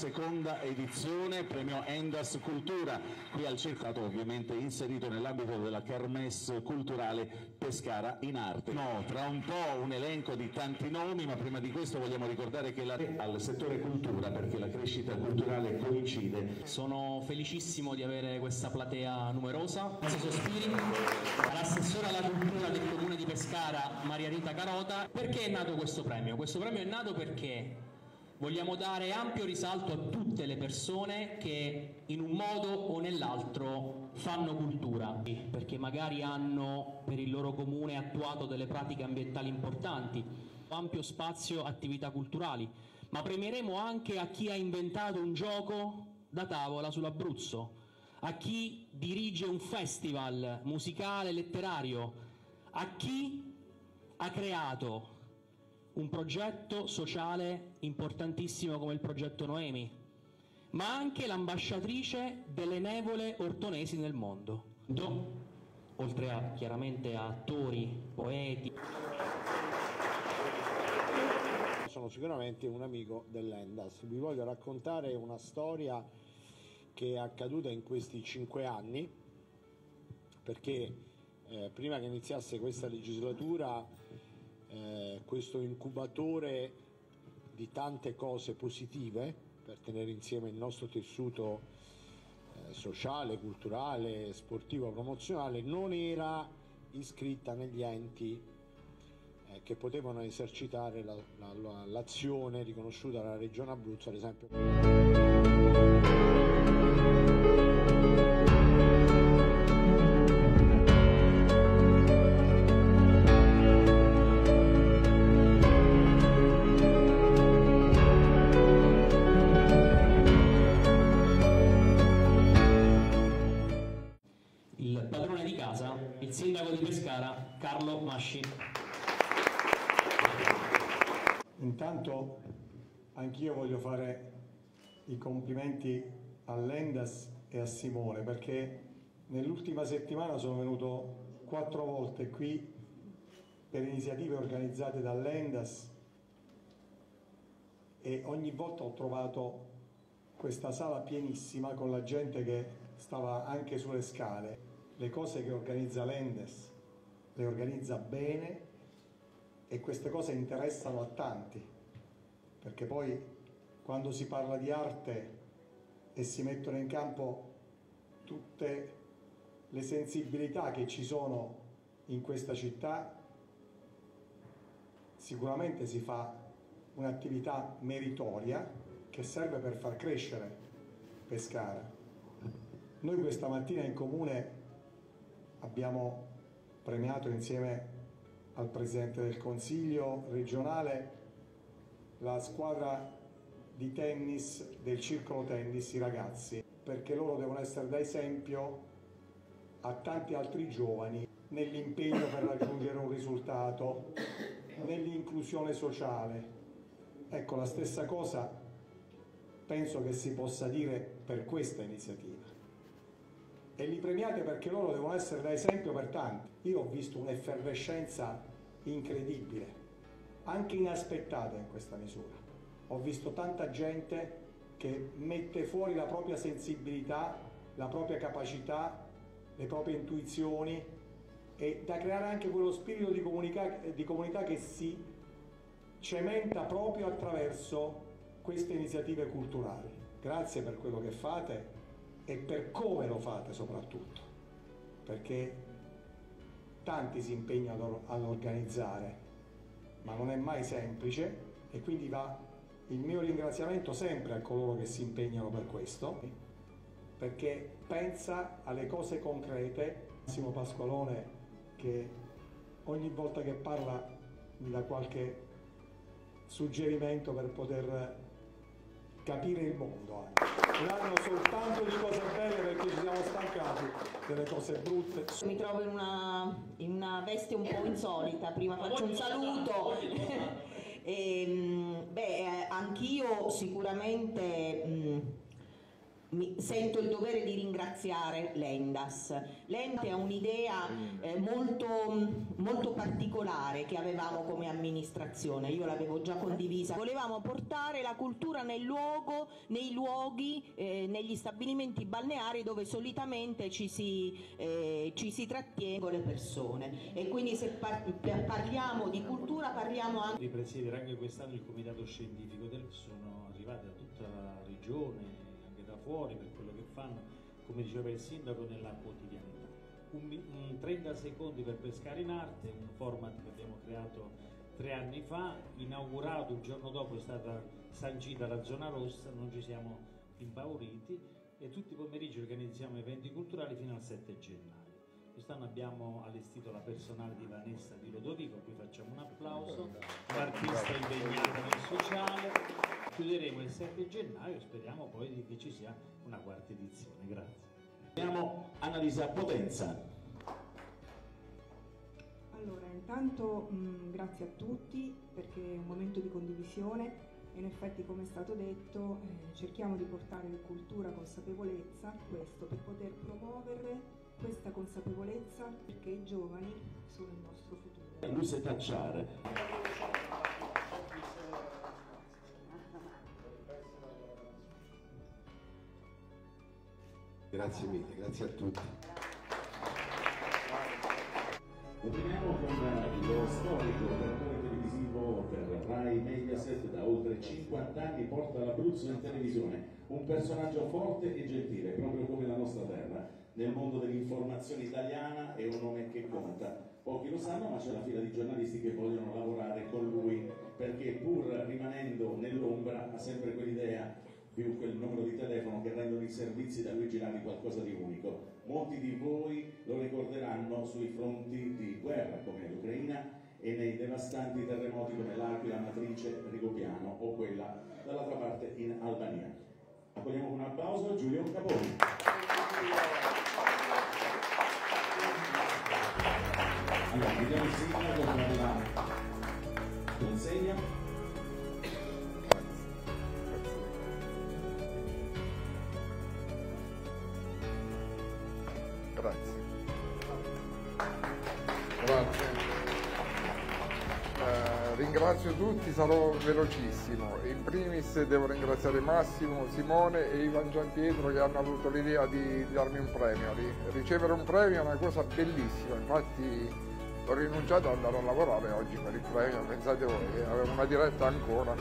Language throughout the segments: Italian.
Seconda edizione, premio Endas Cultura, qui al circato ovviamente inserito nell'ambito della Kermesse culturale Pescara in arte. No, tra un po' un elenco di tanti nomi, ma prima di questo vogliamo ricordare che la... al settore cultura, perché la crescita culturale coincide. Sono felicissimo di avere questa platea numerosa. Sospiri all'assessore alla cultura del comune di Pescara, Maria Rita Carota. Perché è nato questo premio? Questo premio è nato perché Vogliamo dare ampio risalto a tutte le persone che in un modo o nell'altro fanno cultura, perché magari hanno per il loro comune attuato delle pratiche ambientali importanti, ampio spazio attività culturali, ma premieremo anche a chi ha inventato un gioco da tavola sull'Abruzzo, a chi dirige un festival musicale, letterario, a chi ha creato un progetto sociale importantissimo come il progetto Noemi, ma anche l'ambasciatrice delle nevole ortonesi nel mondo. Oltre a chiaramente a attori, poeti. Sono sicuramente un amico dell'Endas. Vi voglio raccontare una storia che è accaduta in questi cinque anni, perché eh, prima che iniziasse questa legislatura eh, questo incubatore di tante cose positive per tenere insieme il nostro tessuto eh, sociale, culturale, sportivo, promozionale, non era iscritta negli enti eh, che potevano esercitare la, la, l'azione riconosciuta dalla Regione Abruzzo, ad esempio. Intanto anch'io voglio fare i complimenti all'Endas e a Simone perché nell'ultima settimana sono venuto quattro volte qui per iniziative organizzate dall'Endas e ogni volta ho trovato questa sala pienissima con la gente che stava anche sulle scale, le cose che organizza l'Endes le organizza bene e queste cose interessano a tanti, perché poi quando si parla di arte e si mettono in campo tutte le sensibilità che ci sono in questa città, sicuramente si fa un'attività meritoria che serve per far crescere Pescara. Noi questa mattina in comune abbiamo premiato insieme al Presidente del Consiglio regionale la squadra di tennis del circolo tennis, i ragazzi, perché loro devono essere da esempio a tanti altri giovani nell'impegno per raggiungere un risultato, nell'inclusione sociale. Ecco, la stessa cosa penso che si possa dire per questa iniziativa e li premiate perché loro devono essere da esempio per tanti. Io ho visto un'effervescenza incredibile, anche inaspettata in questa misura. Ho visto tanta gente che mette fuori la propria sensibilità, la propria capacità, le proprie intuizioni e da creare anche quello spirito di comunità, di comunità che si cementa proprio attraverso queste iniziative culturali. Grazie per quello che fate e per come lo fate soprattutto, perché tanti si impegnano ad organizzare, ma non è mai semplice e quindi va il mio ringraziamento sempre a coloro che si impegnano per questo, perché pensa alle cose concrete. Massimo Pasqualone che ogni volta che parla mi dà qualche suggerimento per poter capire il mondo anche. L'anno soltanto di cose belle perché ci siamo stancati delle cose brutte. Mi trovo in una, in una veste un po' insolita, prima faccio un saluto. e, ehm, beh, anch'io sicuramente mh, mi sento il dovere di ringraziare l'Endas. L'Endas è un'idea eh, molto, molto particolare che avevamo come amministrazione, io l'avevo già condivisa. Volevamo portare la cultura nel luogo, nei luoghi, eh, negli stabilimenti balneari dove solitamente ci si, eh, ci si trattiene con le persone e quindi se par parliamo di cultura parliamo anche di presiedere anche quest'anno il comitato scientifico del, sono arrivati da tutta la regione fuori per quello che fanno, come diceva il sindaco, nella quotidianità. Un, un 30 secondi per pescare in arte, un format che abbiamo creato tre anni fa, inaugurato il giorno dopo è stata sancita la zona rossa, non ci siamo impauriti e tutti i pomeriggi organizziamo eventi culturali fino al 7 gennaio. Quest'anno abbiamo allestito la personale di Vanessa di Lodovico, a cui facciamo un applauso, un artista impegnato nel sociale, chiuderemo il 7 gennaio e speriamo poi che ci sia una quarta edizione. Grazie. Abbiamo Annalisa Potenza. Allora, intanto mh, grazie a tutti perché è un momento di condivisione e in effetti come è stato detto eh, cerchiamo di portare cultura, consapevolezza, questo per poter promuovere questa consapevolezza perché i giovani sono il nostro futuro. Luce Tacciare. Grazie mille, grazie a tutti. Continuiamo con lo storico per Rai Mediaset da oltre 50 anni porta l'Abruzzo in televisione, un personaggio forte e gentile, proprio come la nostra terra. Nel mondo dell'informazione italiana è un nome che conta. Pochi lo sanno, ma c'è una fila di giornalisti che vogliono lavorare con lui, perché pur rimanendo nell'ombra ha sempre quell'idea più quel numero di telefono che rendono i servizi da lui girati qualcosa di unico. Molti di voi lo ricorderanno sui fronti di guerra come l'Ucraina e nei devastanti terremoti come l'Aquila, Matrice, Rigopiano o quella dall'altra parte in Albania. Accogliamo con un applauso Giulio Caponi. Allora, vediamo il sindaco ringrazio tutti, sarò velocissimo. In primis devo ringraziare Massimo, Simone e Ivan Giampietro che hanno avuto l'idea di, di darmi un premio. Ricevere un premio è una cosa bellissima, infatti ho rinunciato ad andare a lavorare oggi per il premio, pensate voi, avevo una diretta ancora.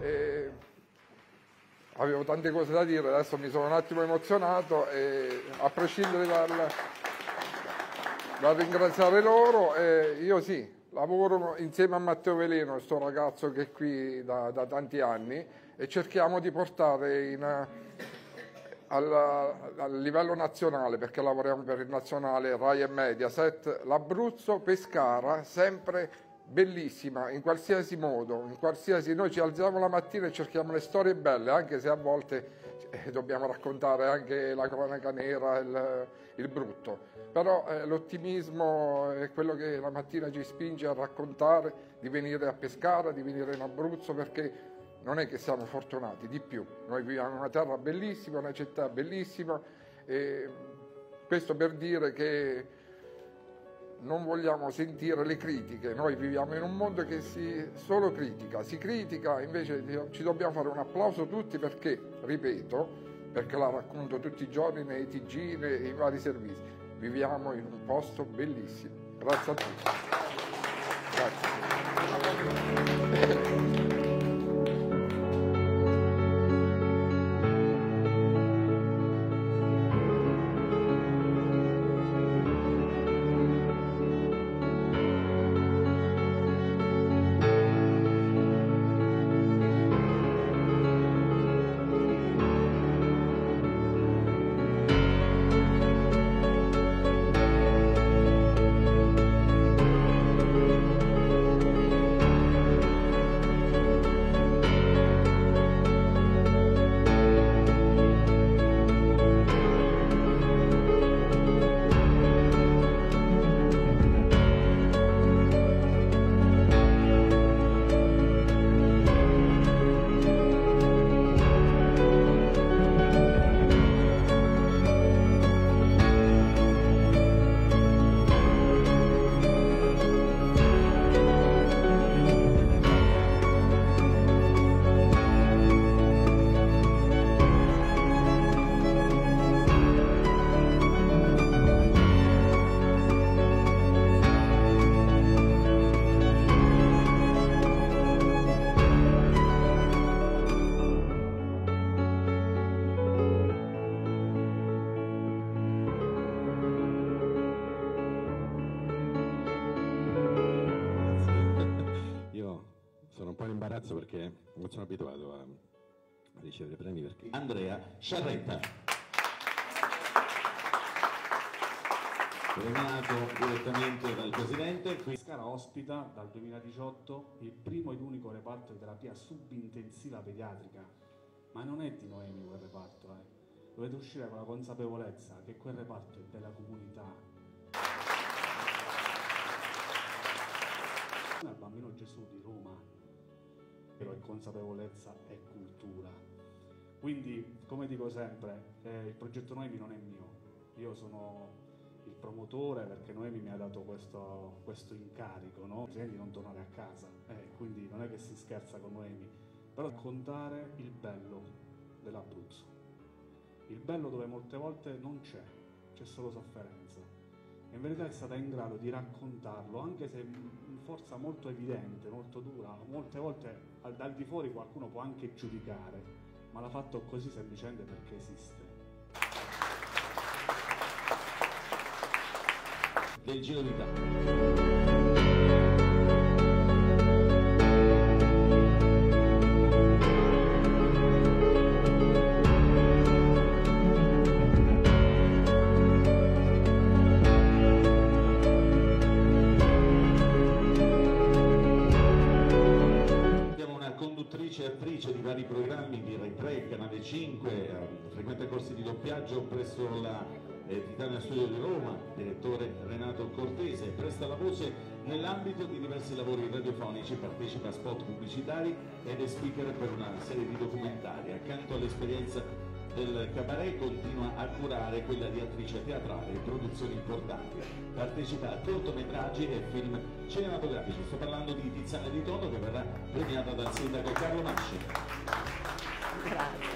E avevo tante cose da dire, adesso mi sono un attimo emozionato e a prescindere dal, dal ringraziare loro, eh, io sì, lavoro insieme a Matteo Veleno, questo ragazzo che è qui da, da tanti anni, e cerchiamo di portare in, al, al, livello nazionale, perché lavoriamo per il nazionale Rai e Mediaset, l'Abruzzo, Pescara, sempre bellissima in qualsiasi modo, in qualsiasi noi ci alziamo la mattina e cerchiamo le storie belle, anche se a volte eh, dobbiamo raccontare anche la cronaca nera, il, il brutto. Però eh, l'ottimismo è quello che la mattina ci spinge a raccontare, di venire a Pescara, di venire in Abruzzo, perché non è che siamo fortunati, di più. Noi viviamo in una terra bellissima, una città bellissima, e questo per dire che non vogliamo sentire le critiche, noi viviamo in un mondo che si solo critica, si critica, invece ci dobbiamo fare un applauso tutti perché, ripeto, perché la racconto tutti i giorni nei TG, nei vari servizi, viviamo in un posto bellissimo. Grazie a tutti. Grazie. Ringrazio perché non sono abituato a, a ricevere premi perché... Andrea Sciarretta. Premiato direttamente dal Presidente. Pescara ospita dal 2018 il primo ed unico reparto di terapia subintensiva pediatrica, ma non è di Noemi quel reparto, eh. dovete uscire con la consapevolezza che quel reparto è della comunità. Al bambino Gesù di Roma, però è consapevolezza e cultura. Quindi, come dico sempre, eh, il progetto Noemi non è mio, io sono il promotore perché Noemi mi ha dato questo, questo incarico, no? di non tornare a casa, eh, quindi non è che si scherza con Noemi, però raccontare il bello dell'Abruzzo, il bello dove molte volte non c'è, c'è solo sofferenza. In verità è stata in grado di raccontarlo, anche se in forza molto evidente, molto dura, molte volte al, dal di fuori qualcuno può anche giudicare, ma l'ha fatto così semplicemente perché esiste. del Giro d'Italia. Doppiaggio presso la eh, Titania Studio di Roma, direttore Renato Cortese, presta la voce nell'ambito di diversi lavori radiofonici, partecipa a spot pubblicitari ed è speaker per una serie di documentari. Accanto all'esperienza del cabaret continua a curare quella di attrice teatrale e produzioni importanti. Partecipa a cortometraggi e film cinematografici. Sto parlando di Tiziana di Tono che verrà premiata dal sindaco Carlo Masci. Grazie,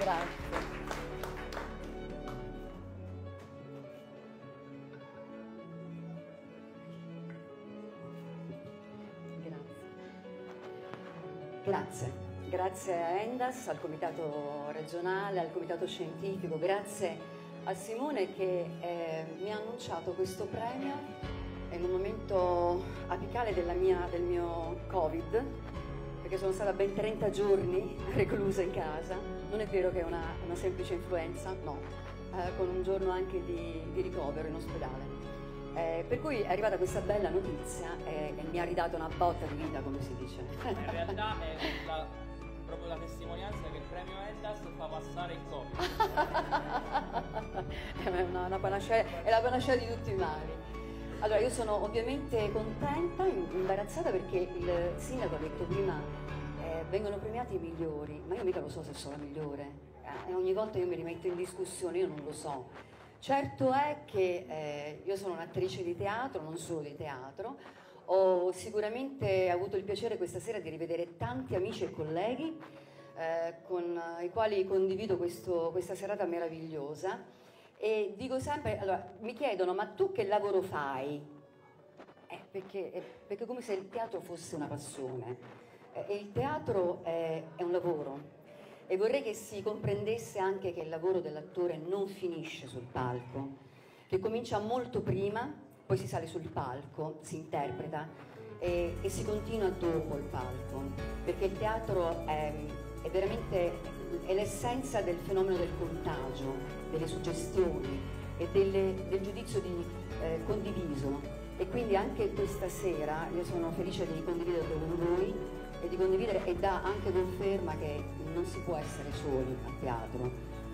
grazie. Grazie, grazie a Endas, al comitato regionale, al comitato scientifico, grazie a Simone che eh, mi ha annunciato questo premio in un momento apicale mia- del mio Covid, perché sono stata ben 30 giorni reclusa in casa, non è vero che è una, una semplice influenza, no, eh, con un giorno anche di, di ricovero in ospedale. Eh, per cui è arrivata questa bella notizia e, e mi ha ridato una botta di vita, come si dice. In realtà è la- proprio la testimonianza che il premio Endas fa passare il Covid. è, una, una panacea, è la panacea di tutti i mali. Allora, io sono ovviamente contenta, im- imbarazzata perché il sindaco ha detto prima eh, vengono premiati i migliori, ma io mica lo so se sono la migliore. Eh, e ogni volta io mi rimetto in discussione, io non lo so. Certo è che eh, io sono un'attrice di teatro, non solo di teatro, ho sicuramente avuto il piacere questa sera di rivedere tanti amici e colleghi eh, con i quali condivido questo- questa serata meravigliosa. E dico sempre, allora, mi chiedono ma tu che lavoro fai? Eh, perché, eh, perché come se il teatro fosse una passione. Eh, e il teatro è, è un lavoro e vorrei che si comprendesse anche che il lavoro dell'attore non finisce sul palco, che comincia molto prima, poi si sale sul palco, si interpreta e, e si continua dopo il palco, perché il teatro è, è veramente è l'essenza del fenomeno del contagio, delle suggestioni e delle- del giudizio di, eh, condiviso. E quindi anche questa sera io sono felice di condividere con voi e di condividere e dà anche conferma che non si può essere soli a teatro,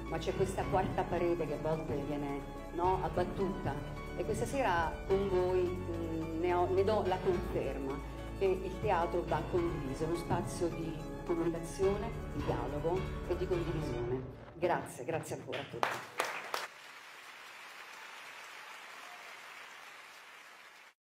ma c'è questa quarta parete che a volte viene no, abbattuta e questa sera con voi mh, ne, ho- ne do la conferma che il teatro va condiviso, è uno spazio di comunicazione, di dialogo e di condivisione. Grazie, grazie ancora a tutti.